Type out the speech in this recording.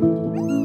Música